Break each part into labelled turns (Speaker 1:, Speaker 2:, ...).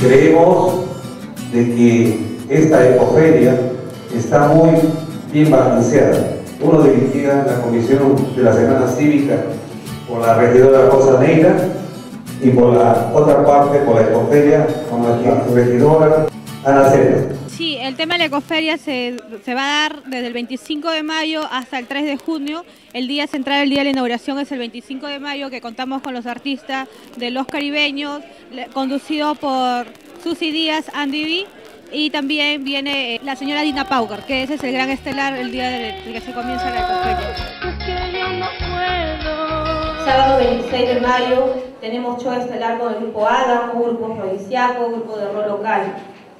Speaker 1: Creemos de que esta ecoferia está muy bien balanceada. Uno dirigida la comisión de la Semana Cívica por la regidora Rosa Neira y por la otra parte, por la ecoferia, con la regidora Ana.
Speaker 2: Sí, el tema de la ecoferia se, se, va a dar desde el 25 de mayo hasta el 3 de junio. El día central, el día de la inauguración es el 25 de mayo, que contamos con los artistas de Los Caribeños, conducido por Susy Díaz, Andy B. Y también viene eh, la señora Dina Pauger, que ese es el gran estelar el día de, que se comienza la ecoferia. Sábado 26 de mayo tenemos show estelar con el grupo ADA, grupo provinciaco, grupo de rol local.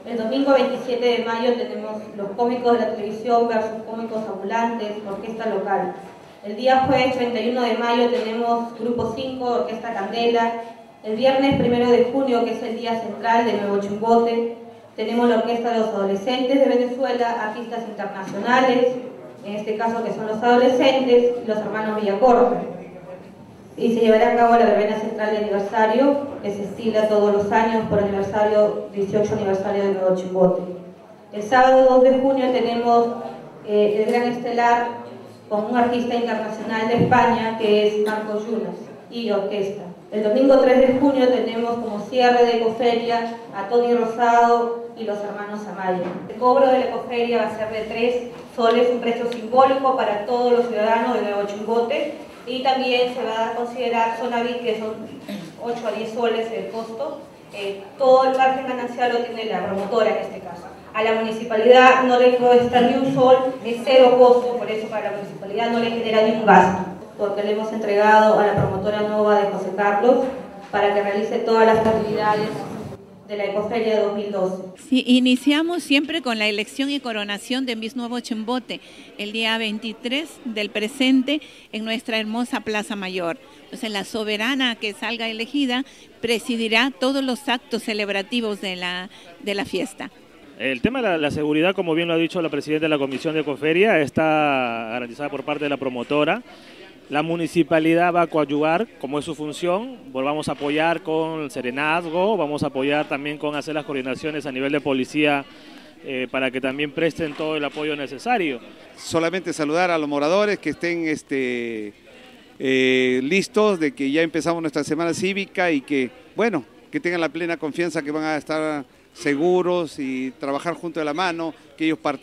Speaker 2: El domingo 27 de mayo tenemos los cómicos de la televisión versus cómicos ambulantes, orquesta local. El día jueves 31 de mayo tenemos Grupo 5, Orquesta Candela. El viernes 1 de junio, que es el día central de Nuevo Chimbote, tenemos la Orquesta de los Adolescentes de Venezuela, artistas internacionales, en este caso que son los adolescentes los hermanos Villacorte y se llevará a cabo la verbena central de aniversario que se estila todos los años por aniversario 18 aniversario de Nuevo Chimbote. El sábado 2 de junio tenemos eh, el gran estelar con un artista internacional de España que es Marco Yunas y orquesta. El domingo 3 de junio tenemos como cierre de ecoferia a Tony Rosado y los hermanos Amaya. El cobro de la ecoferia va a ser de 3 soles, un precio simbólico para todos los ciudadanos de Nuevo Chimbote y también se va a considerar zona B, que son 8 a 10 soles el costo. Eh, todo el margen ganancial lo tiene la promotora en este caso. A la municipalidad no le cuesta ni un sol, es cero costo, por eso para la municipalidad no le genera ni un gasto, porque le hemos entregado a la promotora Nova de José Carlos para que realice todas las actividades de la Ecoferia de 2012.
Speaker 3: Sí, iniciamos siempre con la elección y coronación de Miss Nuevo Chimbote, el día 23 del presente en nuestra hermosa Plaza Mayor. Entonces la soberana que salga elegida presidirá todos los actos celebrativos de la, de la fiesta.
Speaker 4: El tema de la, seguridad, como bien lo ha dicho la presidenta de la Comisión de Ecoferia, está garantizada por parte de la promotora. La municipalidad va a coadyuvar, como es su función, volvamos a apoyar con serenazgo, vamos a apoyar también con hacer las coordinaciones a nivel de policía eh, para que también presten todo el apoyo necesario.
Speaker 5: Solamente saludar a los moradores que estén este, eh, listos de que ya empezamos nuestra semana cívica y que, bueno, que tengan la plena confianza que van a estar seguros y trabajar junto de la mano, que ellos participen.